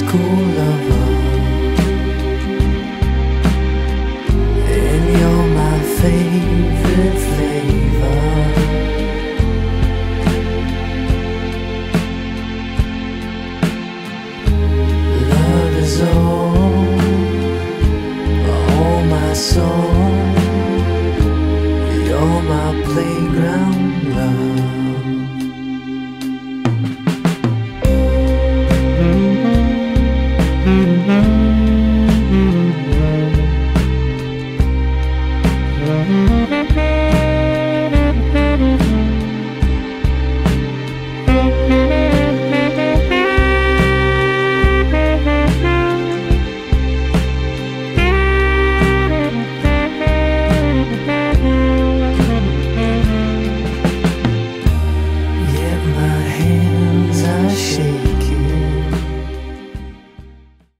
school lover. 谢。